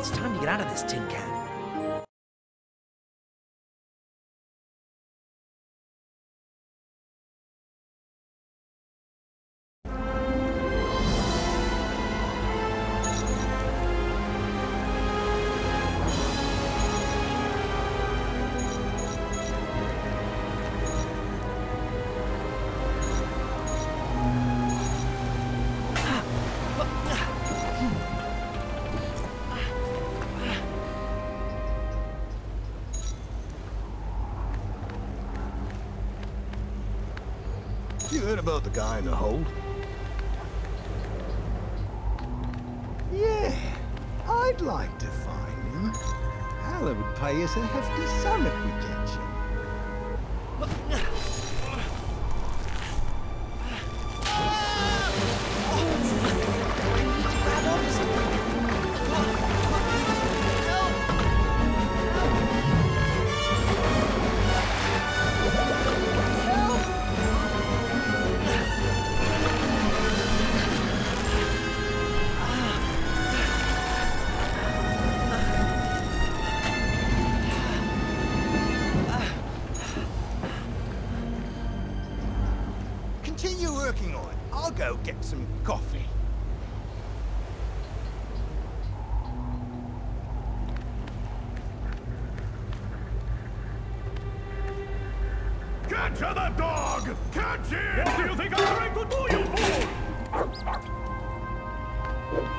It's time to get out of this tin can. About the guy in the hold? Yeah, I'd like to find him. Hala would pay us a hefty sum if we catch him. Go get some coffee. Catch the dog! Catch him! What do you think I'm trying to do, you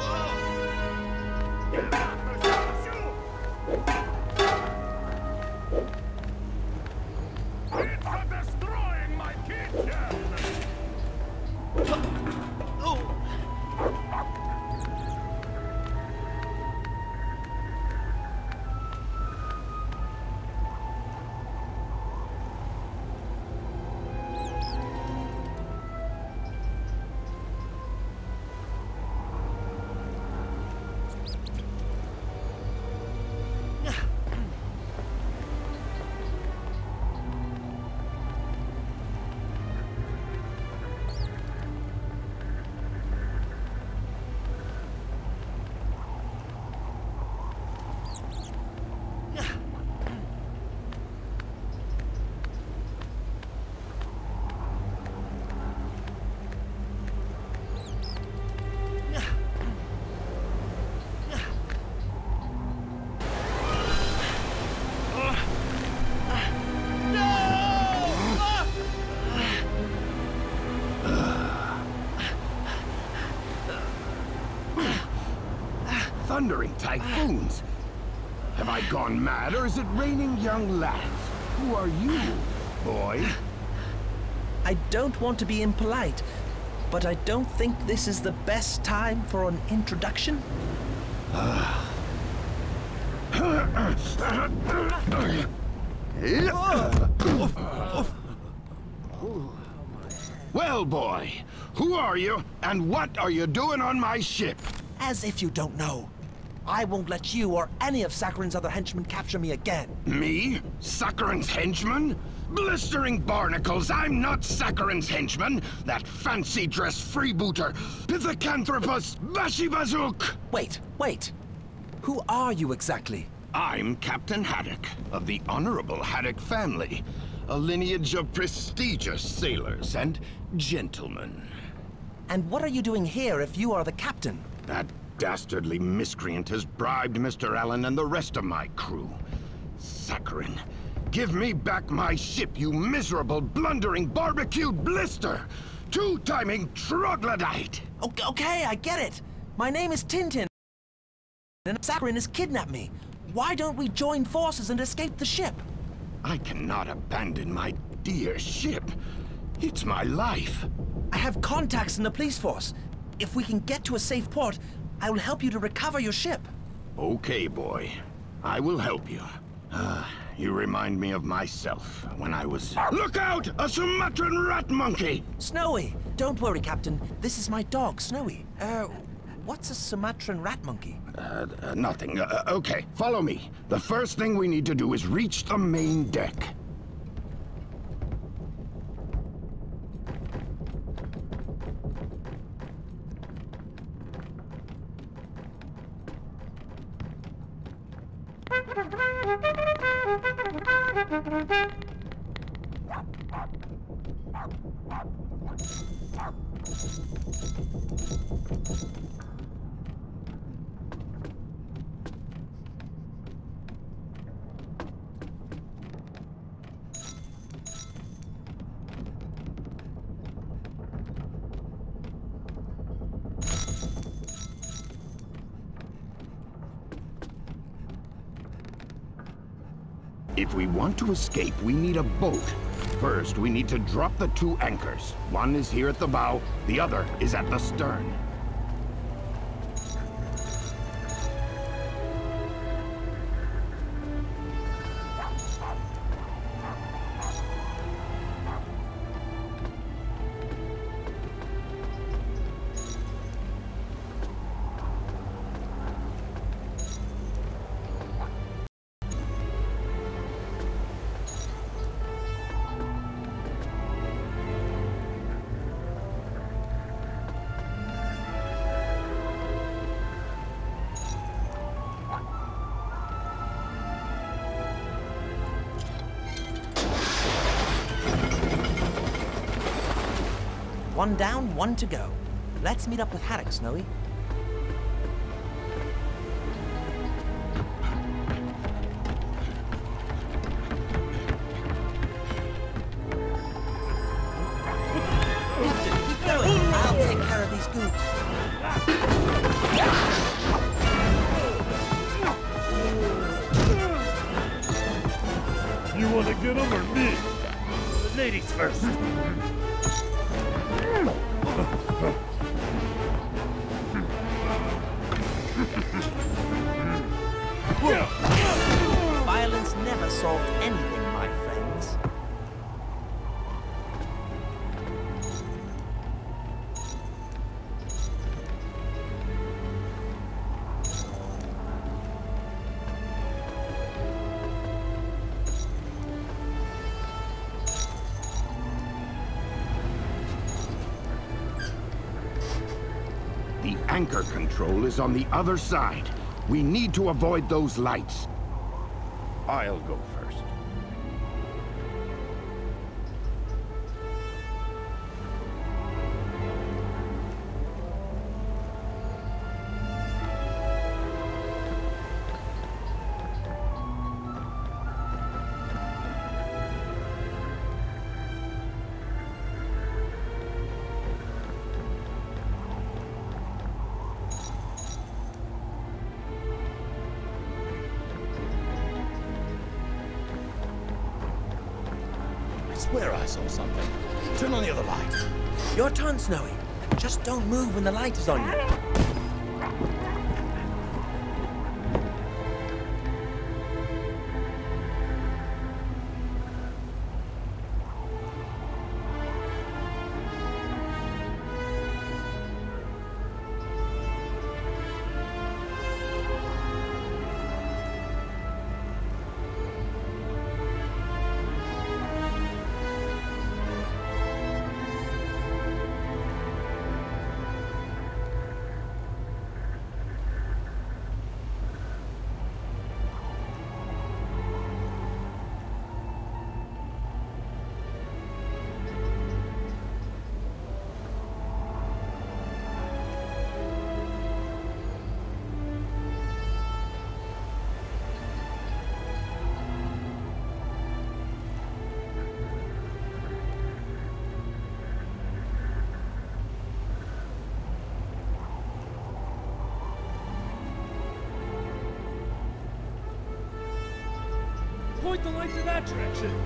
fool? Thundering typhoons! Have I gone mad, or is it raining young lads? Who are you, boy? I don't want to be impolite, but I don't think this is the best time for an introduction. Well, boy, who are you, and what are you doing on my ship? As if you don't know. I won't let you or any of Sakharine's other henchmen capture me again. Me? Sakharine's henchman? Blistering barnacles, I'm not Sakharine's henchman! That fancy-dressed freebooter, Pithecanthropus Bashi-bazouk! Wait, wait. Who are you exactly? I'm Captain Haddock, of the Honorable Haddock family, a lineage of prestigious sailors and gentlemen. And what are you doing here if you are the captain? That dastardly miscreant has bribed Mr. Allan and the rest of my crew. Sakharine, give me back my ship, you miserable, blundering, barbecued blister! Two-timing troglodyte! Okay, okay, I get it. My name is Tintin, and Sakharine has kidnapped me. Why don't we join forces and escape the ship? I cannot abandon my dear ship. It's my life. I have contacts in the police force. If we can get to a safe port, I will help you to recover your ship. Okay, boy. I will help you. Ah, you remind me of myself when I was... Look out! A Sumatran rat monkey! Snowy! Don't worry, Captain. This is my dog, Snowy. Uh, what's a Sumatran rat monkey? Uh, uh, nothing. Uh, uh, okay, follow me. The first thing we need to do is reach the main deck. If we want to escape, we need a boat. First, we need to drop the two anchors. One is here at the bow, the other is at the stern. One down, one to go. Let's meet up with Haddock, Snowy. Anchor control is on the other side. We need to avoid those lights. I'll go swear I saw something. Turn on the other light. Your turn, Snowy. Just don't move when the light is on you. The lights in that direction.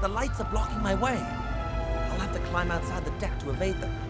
The lights are blocking my way. I'll have to climb outside the deck to evade them.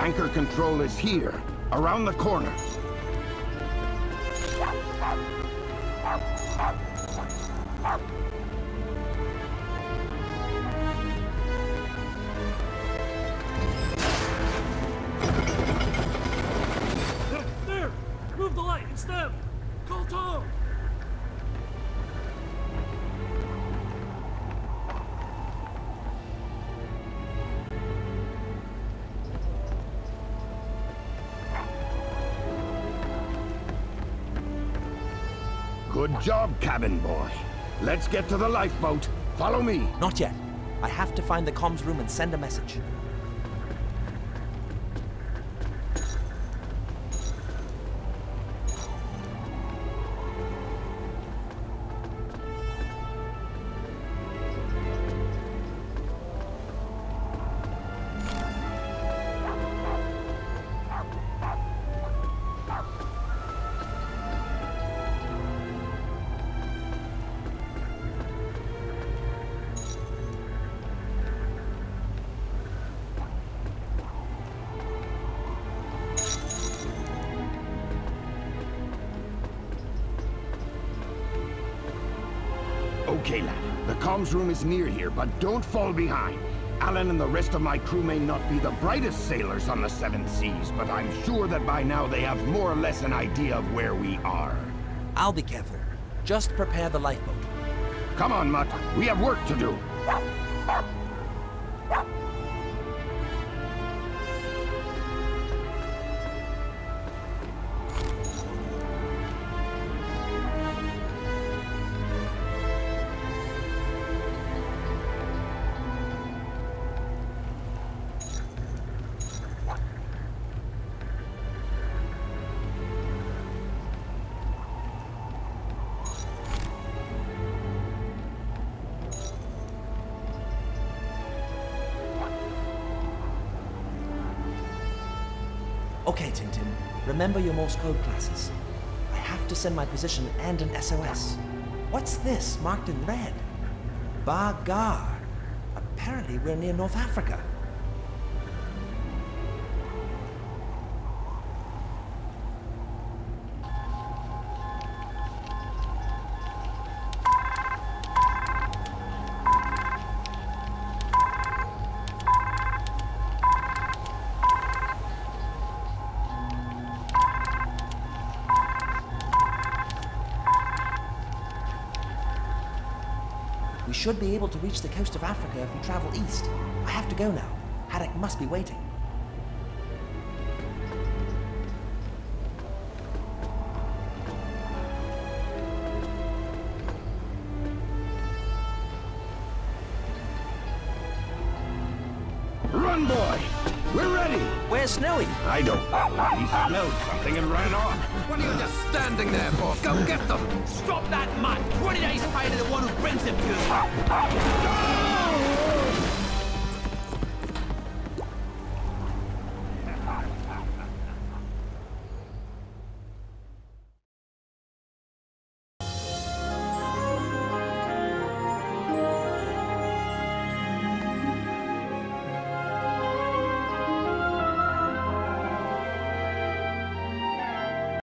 Anchor control is here, around the corner. There! Move the light! It's them! Call Tom! Good job, cabin boy. Let's get to the lifeboat. Follow me. Not yet. I have to find the comms room and send a message. Okay, lad. The comms room is near here, but don't fall behind. Allan and the rest of my crew may not be the brightest sailors on the seven seas, but I'm sure that by now they have more or less an idea of where we are. I'll be careful. Just prepare the lifeboat. Come on, Mutt. We have work to do. Okay, Tintin. Remember your Morse code classes. I have to send my position and an SOS. What's this marked in red? Baghar. Apparently we're near North Africa. Should be able to reach the coast of Africa if we travel east. I have to go now. Haddock must be waiting. Run, boy! We're ready! Where's Snowy? I don't know. He smelled something and ran off. What are you just standing there for? Go get them! Stop that mutt! 20 days pay to